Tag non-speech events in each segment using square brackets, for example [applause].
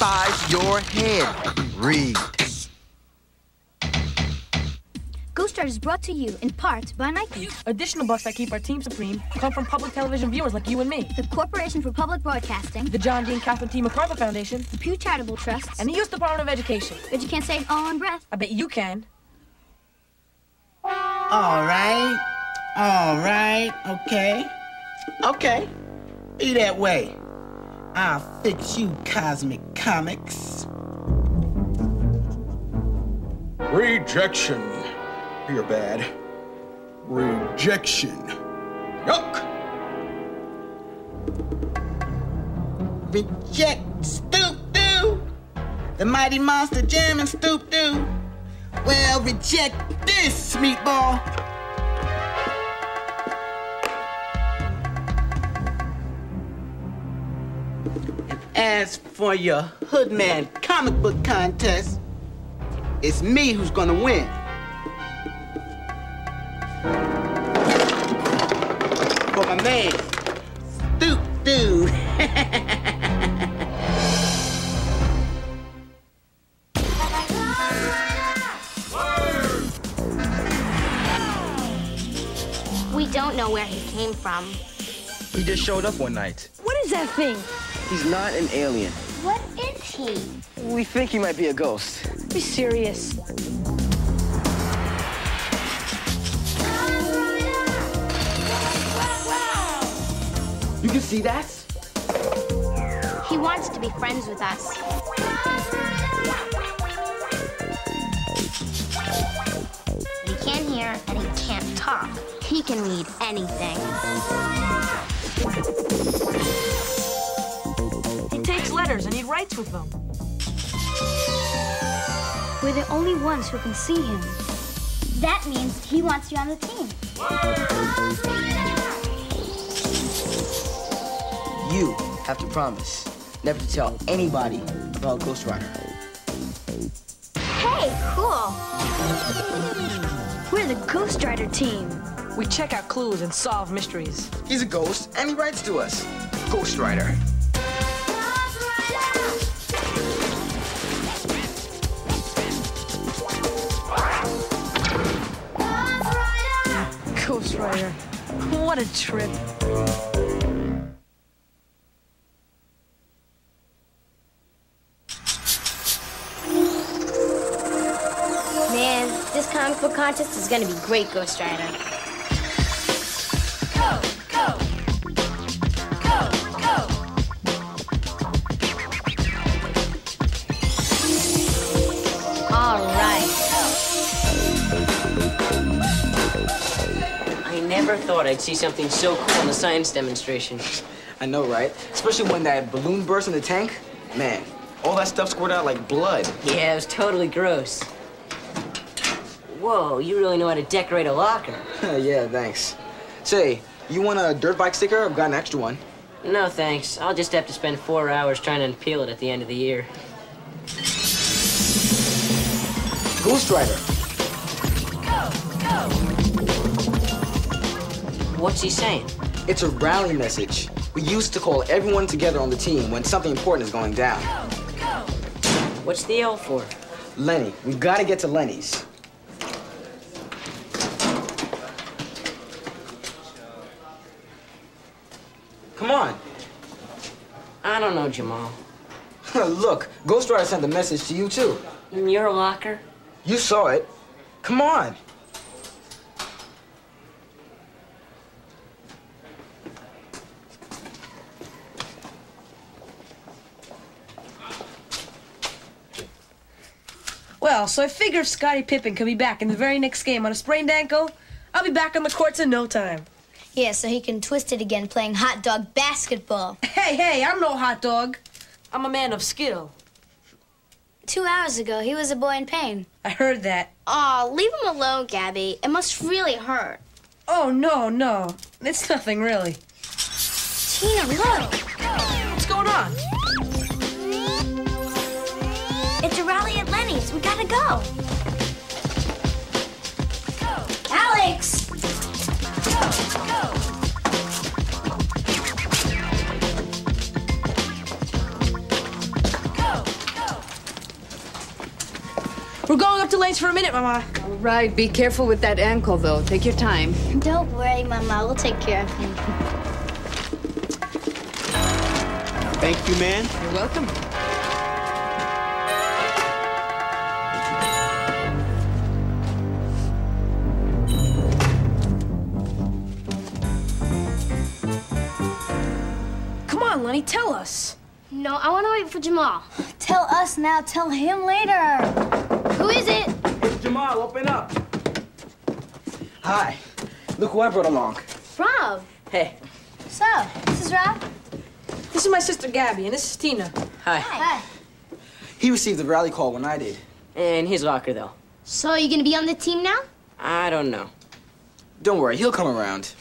exercise your head. Read. Ghostwriter is brought to you in part by Nike, Additional bucks that keep our team supreme come from public television viewers like you and me. the Corporation for Public Broadcasting, The John D. and Catherine T. MacArthur Foundation, the Pew Charitable Trust, and the U.S. Department of Education. but you can't say it all in breath. I bet you can. All right. All right. Okay. Okay. Be that way. I'll fix you, Cosmic Comics. Rejection. You're bad. Rejection. Yuck. Reject Stoop Dude. The mighty monster jamming Stoop Dude. Well, reject this, meatball. And as for your Hoodman comic book contest, it's me who's gonna win. For my man, Stoop Dude. [laughs] We don't know where he came from. He just showed up one night. What is that thing? He's not an alien. What is he? We think he might be a ghost. Be serious. You can see that? He wants to be friends with us. He can't hear and he can't talk. He can read anything. He letters and he writes with them. We're the only ones who can see him. That means he wants you on the team. You have to promise never to tell anybody about Ghostwriter. Hey, cool. We're the Ghostwriter team. We check out clues and solve mysteries. He's a ghost and he writes to us. Ghostwriter. What a trip. Man, this comic book contest is gonna be great, Ghostwriter. Never thought I'd see something so cool in the science demonstration. I know, right? Especially when that balloon burst in the tank. Man, all that stuff squirted out like blood. Yeah, it was totally gross. Whoa, you really know how to decorate a locker. [laughs] yeah, thanks. Say, you want a dirt bike sticker? I've got an extra one. No thanks. I'll just have to spend four hours trying to unpeel it at the end of the year. Ghostwriter. What's he saying? It's a rally message. We used to call everyone together on the team when something important is going down. What's the L for? Lenny, we've gotta get to Lenny's. Come on. I don't know, Jamal. [laughs] Look, Ghostwriter sent a message to you too. In your locker? You saw it. Come on. Well, so I figure if Scottie Pippen can be back in the very next game on a sprained ankle, I'll be back on the courts in no time. Yeah, so he can twist it again playing hot dog basketball. Hey, hey, I'm no hot dog. I'm a man of skill. Two hours ago, he was a boy in pain. I heard that. Aw, leave him alone, Gabby. It must really hurt. Oh, no, no. It's nothing really. Tina, look! What's going on? Gotta go, Alex. We're going up to Lane's for a minute, Mama. All right, be careful with that ankle, though. Take your time. Don't worry, Mama. We'll take care of him. Thank you, man. You're welcome. For Jamal. Tell us now. Tell him later. Who is it? It's Jamal, open up. Hi. Look who I brought along. Rob. Hey. So, this is Rob. This is my sister Gabby, and this is Tina. Hi. Hi. He received the rally call when I did. And here's Locker, though. So, are you going to be on the team now? I don't know. Don't worry, he'll come around.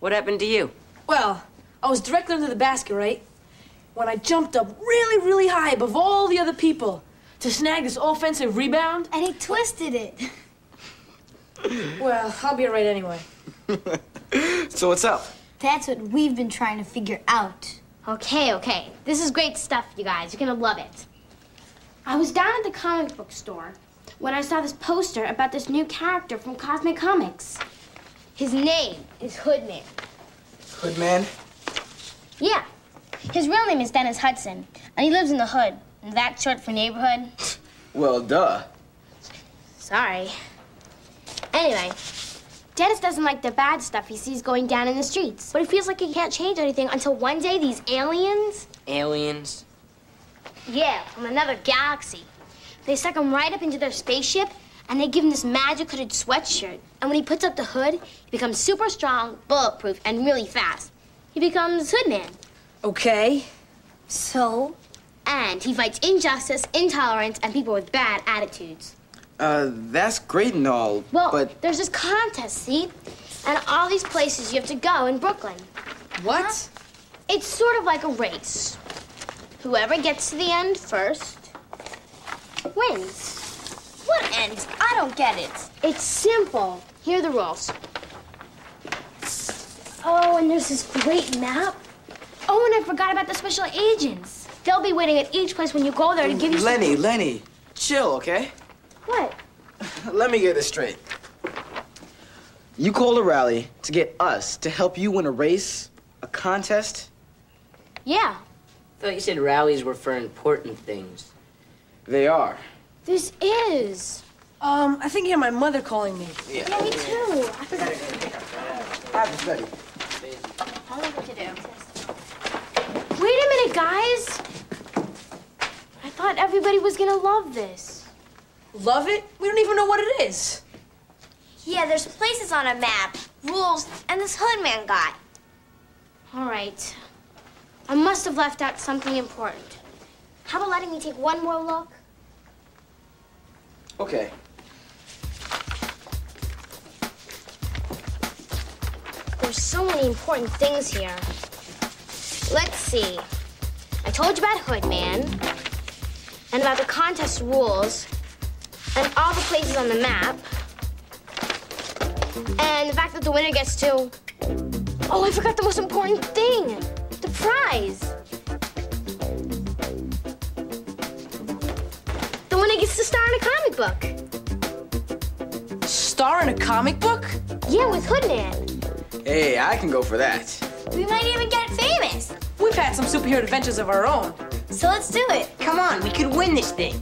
What happened to you? Well, I was directly under the basket, right? When I jumped up really, really high above all the other people to snag this offensive rebound. And he twisted it. [laughs] Well, I'll be all right anyway. [laughs] So what's up? That's what we've been trying to figure out. Okay, okay. This is great stuff, you guys. You're gonna love it. I was down at the comic book store when I saw this poster about this new character from Cosmic Comics. His name is Hoodman. Hoodman? Yeah. His real name is Dennis Hudson, and he lives in the hood. And that's short for neighborhood. [laughs] Well, duh. Sorry. Anyway, Dennis doesn't like the bad stuff he sees going down in the streets. But he feels like he can't change anything until one day these aliens Aliens? Yeah, from another galaxy. They suck him right up into their spaceship, and they give him this magic hooded sweatshirt. And when he puts up the hood, he becomes super strong, bulletproof, and really fast. He becomes Hoodman. Okay. So? And he fights injustice, intolerance, and people with bad attitudes. Uh, that's great and all, Well, but there's this contest, see? And all these places you have to go in Brooklyn. What? It's sort of like a race. Whoever gets to the end first wins. What ends? I don't get it. It's simple. Here are the rules. Oh, and there's this great map. Oh, and I forgot about the special agents. They'll be waiting at each place when you go there to give you some- Lenny, Lenny, chill, okay? What? [laughs] Let me get this straight. You called a rally to get us to help you win a race, a contest? Yeah, thought you said rallies were for important things. They are. this is. Um, I think you hear my mother calling me. Yeah, me too. I forgot I Have this ready. I don't know what to do. Wait a minute, guys. I thought everybody was gonna love this. Love it? We don't even know what it is. Yeah, there's places on a map, rules, and this hoodman guy. All right. I must have left out something important. How about letting me take one more look? Okay. There's so many important things here. Let's see. I told you about Hood Man, and about the contest rules, and all the places on the map, and the fact that the winner gets to. Oh, I forgot the most important thing the prize. The winner gets to star in a comic book. Star in a comic book? Yeah, with Hoodman. Hey, I can go for that. We might even get famous. We've had some superhero adventures of our own. So let's do it. Come on, we could win this thing.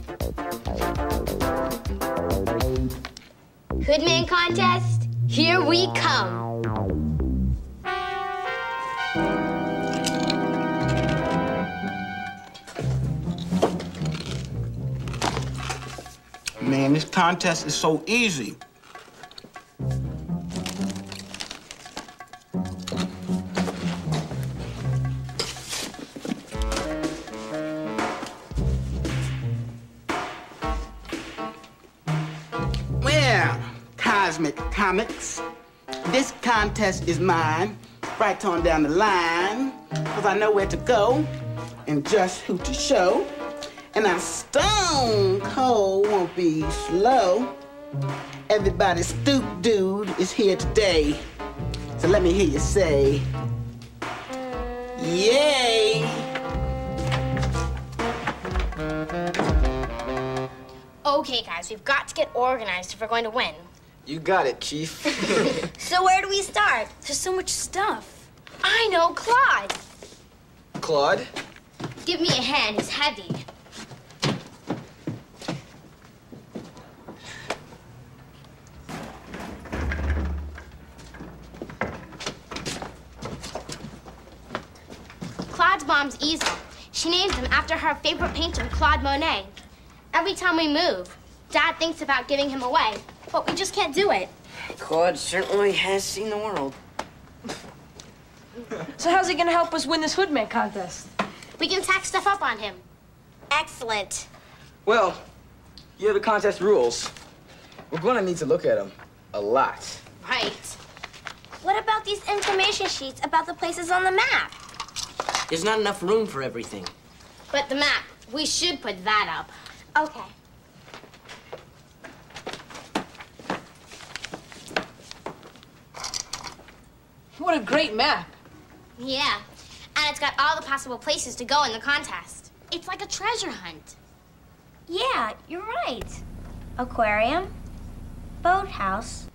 Hoodman contest, here we come. Man, this contest is so easy. Comics, this contest is mine. Right on down the line, cause I know where to go and just who to show. And I stone cold won't be slow. Everybody stoop dude is here today. So let me hear you say, Yay! Okay, guys, we've got to get organized if we're going to win. You got it, Chief. [laughs] So where do we start? There's so much stuff. I know, Claude. Claude? Give me a hand, it's heavy. Claude's mom's easel. She names them after her favorite painter, Claude Monet. Every time we move, Dad thinks about giving him away, but we just can't do it. Claude certainly has seen the world. So how's he gonna help us win this Hoodman contest? We can tack stuff up on him. Excellent. Well, you have the contest rules. We're gonna need to look at them a lot. Right. What about these information sheets about the places on the map? There's not enough room for everything. But the map, we should put that up. Okay. What a great map. Yeah. And it's got all the possible places to go in the contest. It's like a treasure hunt. Yeah, you're right. Aquarium, boathouse,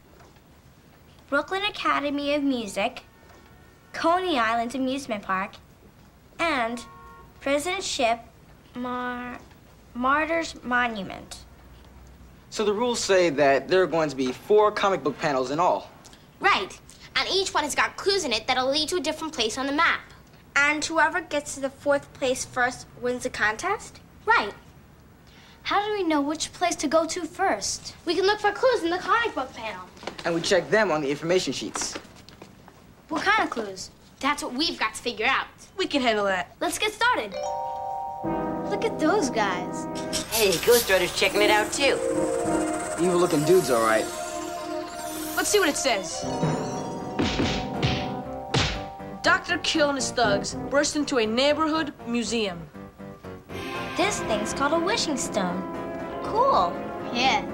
Brooklyn Academy of Music, Coney Island Amusement Park, and Prison Ship Mar- Martyrs Monument. So the rules say that there are going to be four comic book panels in all. Right. And each one has got clues in it that'll lead to a different place on the map. And whoever gets to the fourth place first wins the contest? Right. How do we know which place to go to first? We can look for clues in the comic book panel. And we check them on the information sheets. What kind of clues? That's what we've got to figure out. We can handle that. Let's get started. Look at those guys. Hey, Ghostwriter's checking it out too. Evil looking dudes, all right. Let's see what it says. Dr. Kill and his thugs burst into a neighborhood museum. This thing's called a wishing stone. Cool. Yeah.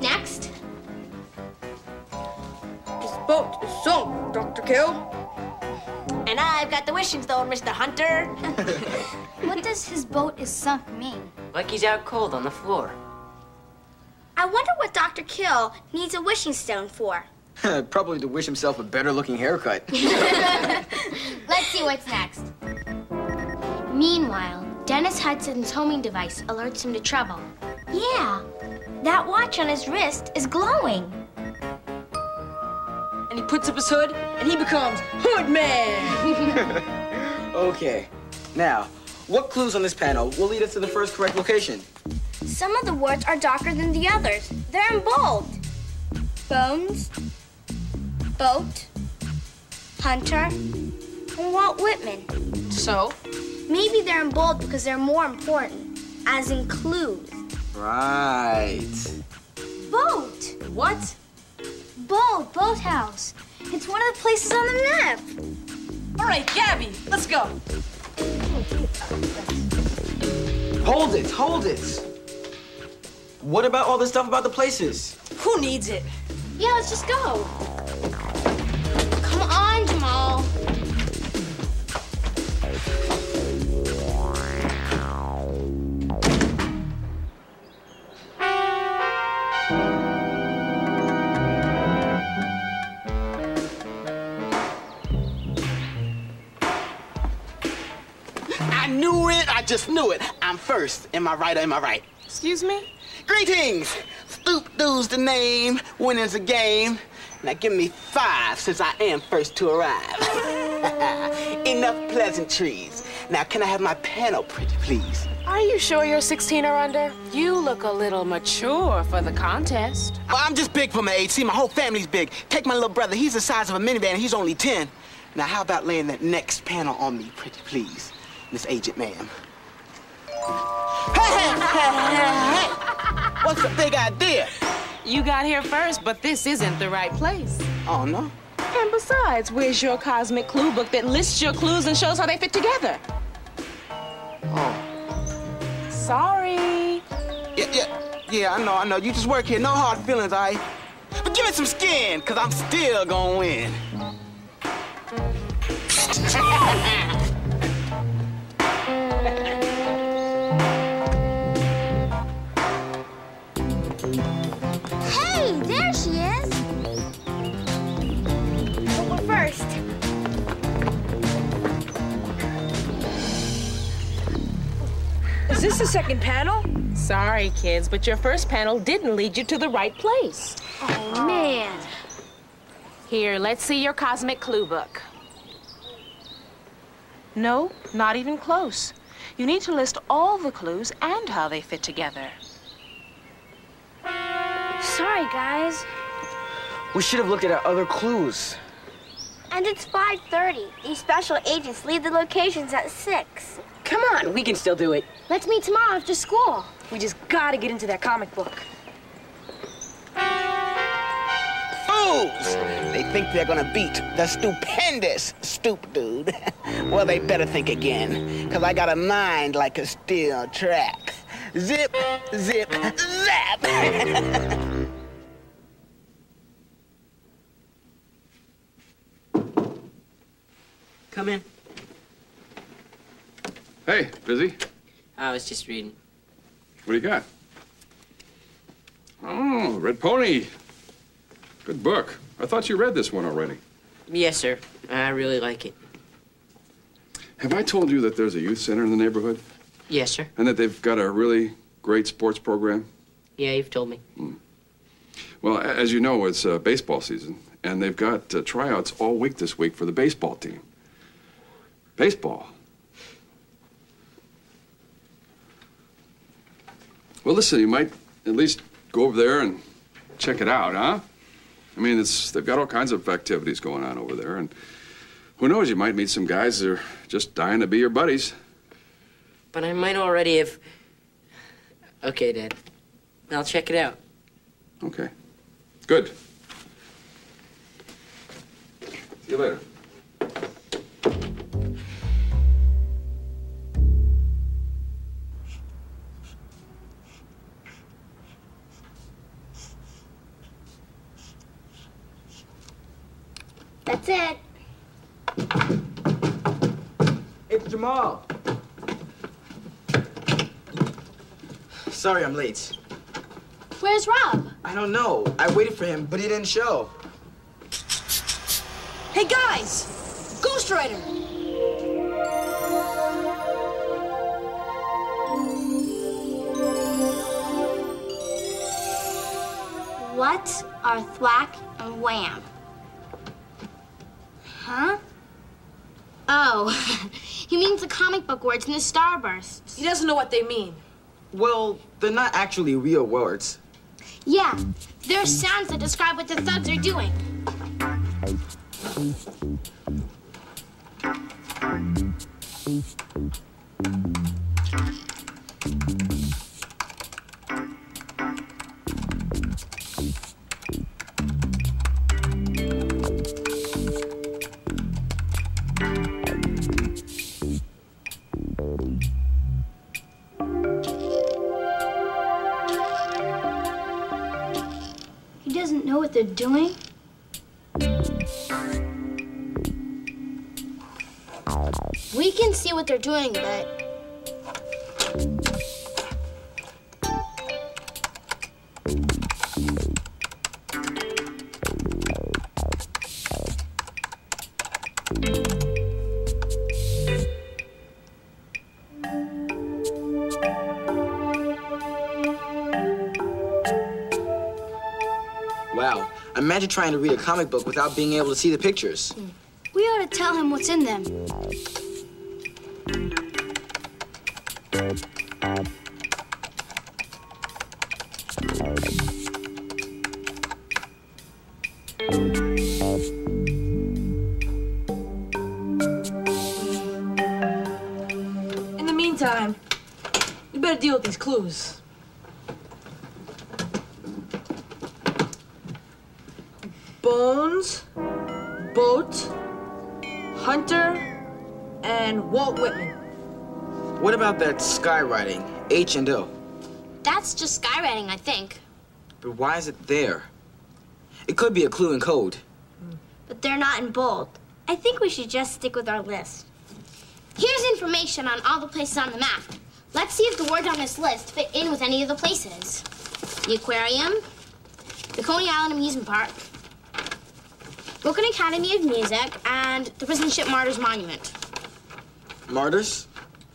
Next. This boat is sunk, Dr. Kill. And I've got the wishing stone, Mr. Hunter. [laughs] What does his boat is sunk mean? Like he's out cold on the floor. I wonder what Dr. Kill needs a wishing stone for. [laughs] Probably to wish himself a better looking haircut. [laughs] Let's see what's next. Meanwhile, Dennis Hudson's homing device alerts him to trouble. Yeah, that watch on his wrist is glowing. And he puts up his hood, and he becomes Hoodman. [laughs] okay. Now, what clues on this panel will lead us to the first correct location? Some of the words are darker than the others. They're in bold. Bones, boat, hunter, and Walt Whitman. so, Maybe they're in bold because they're more important, as in clues. Right. Boat! what? Boat, boathouse. It's one of the places on the map. All right, Gabby, let's go. Hold it, hold it. What about all the stuff about the places? Who needs it? Yeah, let's just go. Come. I knew it. I just knew it. I'm first. Am I right or am I right? Excuse me? Greetings. Stoop dude's the name. Winning's the game. Now give me five since I am first to arrive. [laughs] Enough pleasantries. Now can I have my panel, pretty please? Are you sure you're 16 or under? You look a little mature for the contest. Well, I'm just big for my age. See, my whole family's big. Take my little brother. He's the size of a minivan and he's only 10. Now how about laying that next panel on me, pretty please, Miss Aged Ma'am? Hey, hey, hey, hey, hey! What's the big idea? You got here first, but this isn't the right place. Oh, no? And besides, where's your cosmic clue book that lists your clues and shows how they fit together? Oh. Sorry. Yeah, yeah, yeah, I know, I know. You just work here. No hard feelings, all right? But give me some skin, because I'm still gonna win. [laughs] this the second panel? Sorry, kids, but your first panel didn't lead you to the right place. Oh, man. Here, let's see your cosmic clue book. No, not even close. You need to list all the clues and how they fit together. Sorry, guys. We should have looked at our other clues. And it's 5.30. These special agents leave the locations at 6. Come on, we can still do it. Let's meet tomorrow after school. We just gotta get into that comic book. Fools! They think they're gonna beat the stupendous Stoop Dude. [laughs] well, they better think again, because I got a mind like a steel trap. Zip, zip, zap! [laughs] Come in. Hey, busy? I was just reading. What do you got? Oh, Red Pony. Good book. I thought you read this one already. Yes, sir. I really like it. Have I told you that there's a youth center in the neighborhood Yes, sir. and that they've got a really great sports program? Yeah, you've told me. Well, as you know, it's uh, baseball season, and they've got uh, tryouts all week this week for the baseball team. Baseball. Well, listen, you might at least go over there and check it out, huh? I mean, it's they've got all kinds of activities going on over there, and who knows, you might meet some guys that are just dying to be your buddies. But I might already have. Okay, Dad. I'll check it out. Okay. Good. See you later. That's it. It's Jamal. Sorry I'm late. Where's Rob? I don't know. I waited for him, but he didn't show. Hey, guys! Ghostwriter! What are thwack and wham? Oh, [laughs] he means the comic book words in the starbursts. He doesn't know what they mean. Well, they're not actually real words. Yeah, they're sounds that describe what the thugs are doing. Doing? We can see what they're doing, but Imagine trying to read a comic book without being able to see the pictures. We ought to tell him what's in them. Hunter, and Walt Whitman. What about that skywriting, H and O? that's just skywriting, I think. But why is it there? It could be a clue in code. But they're not in bold. I think we should just stick with our list. Here's information on all the places on the map. Let's see if the words on this list fit in with any of the places. The aquarium, the Coney Island Amusement Park, Brooklyn Academy of Music, and the Prison Ship Martyrs Monument. Martyrs?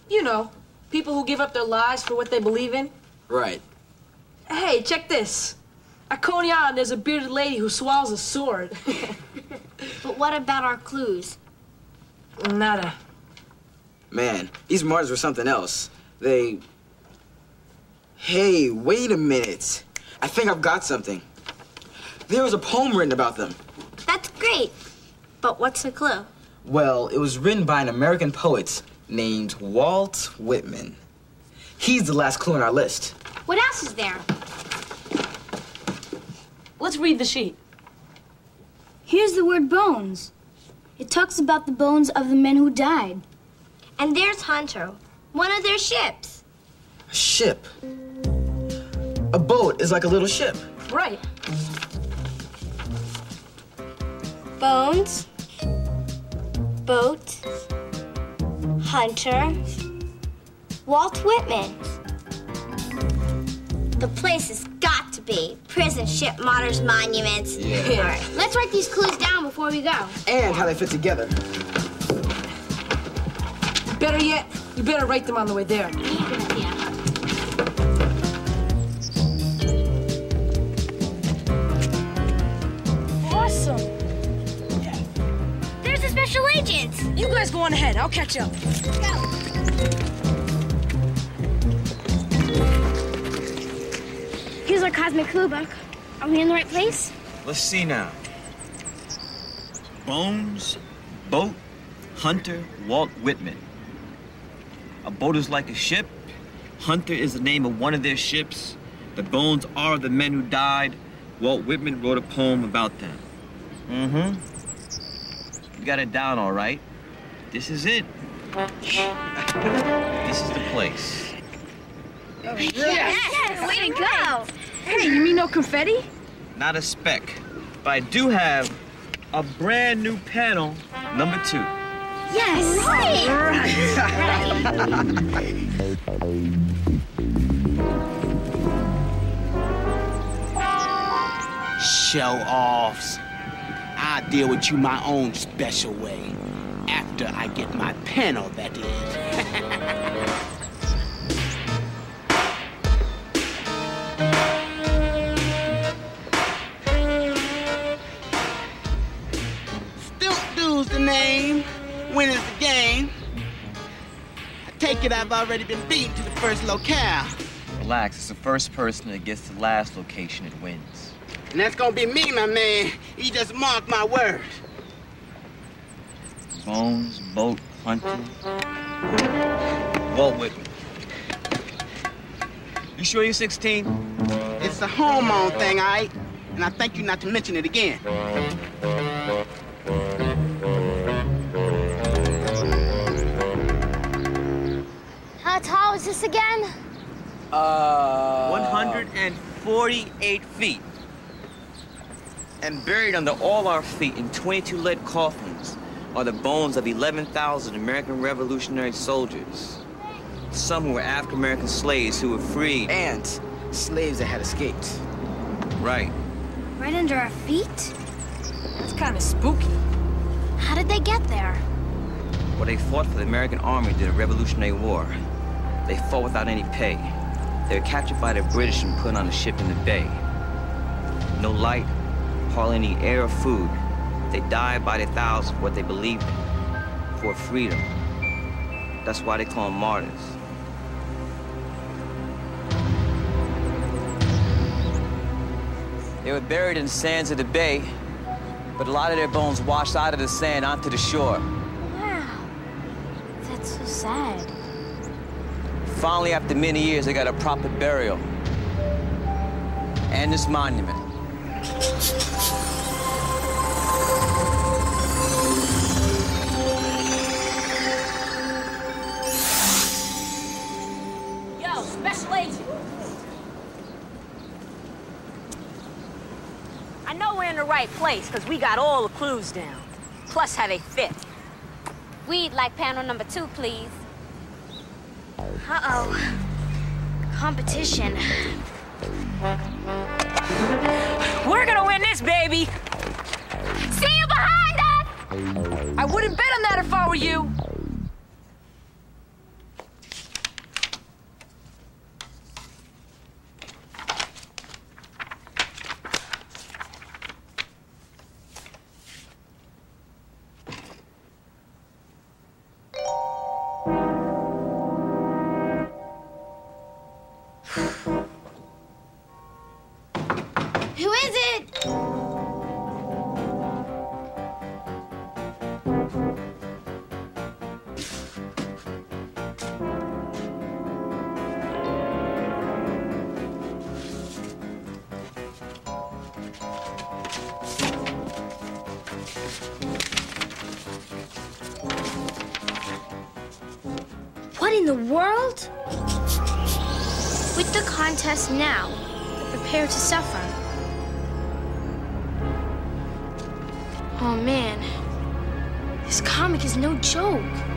You know, People who give up their lives for what they believe in? Right. Hey, check this. At Coney Island, there's a bearded lady who swallows a sword. [laughs] But what about our clues? Nada. Man, these martyrs were something else. They. Hey, wait a minute. I think I've got something. There was a poem written about them. That's great. But what's the clue? Well, it was written by an American poet named Walt Whitman. He's the last clue on our list. What else is there? Let's read the sheet. Here's the word bones. It talks about the bones of the men who died. And there's Hunter, one of their ships. A ship. A boat is like a little ship. Right. Bones, boat, Hunter, Walt Whitman. The place has got to be prison ship martyrs monuments. Yeah. All right, let's write these clues down before we go. And how they fit together. Better yet, you better write them on the way there. Awesome. Guys go on ahead. I'll catch up. Here's our cosmic clue book. Are we in the right place? Let's see now. Bones, boat, Hunter, Walt Whitman. A boat is like a ship. Hunter is the name of one of their ships. The bones are the men who died. Walt Whitman wrote a poem about them. Mm-hmm. You got it down all right. This is it. This is the place. Oh, yes, way to go. Hey, you mean no confetti? Not a speck. But I do have a brand new panel, number two. Yes. Right! right. Show offs. I deal with you my own special way. After I get my panel, that is. [laughs] Stilt Dude's the name. Winner's the game. I take it I've already been beaten to the first locale. Relax, it's the first person that gets to the last location that wins. And that's gonna be me, my man. You just mark my words. Bones, boat, hunter. Walt Whitman. You sure you're 16? It's a hormone thing, all right? And I thank you not to mention it again. How tall is this again? Uh. 148 feet. And buried under all our feet in 22 lead coffins are the bones of 11,000 American Revolutionary soldiers. Some who were African American slaves who were freed. And slaves that had escaped. Right. Right under our feet? That's kind of spooky. How did they get there? Well, they fought for the American Army during the Revolutionary War. They fought without any pay. They were captured by the British and put on a ship in the bay. No light, hardly any air or food. They died by the thousands for what they believed in, for freedom. That's why they call them martyrs. They were buried in the sands of the bay, but a lot of their bones washed out of the sand onto the shore. Wow. That's so sad. Finally, after many years, they got a proper burial. And this monument. Right place because we got all the clues down. Plus how they fit. We'd like panel number two, please. Uh-oh. Competition. We're gonna win this, baby! See you behind us! I wouldn't bet on that if I were you. Who is it? What in the world? With the contest now, prepare to suffer. Joke.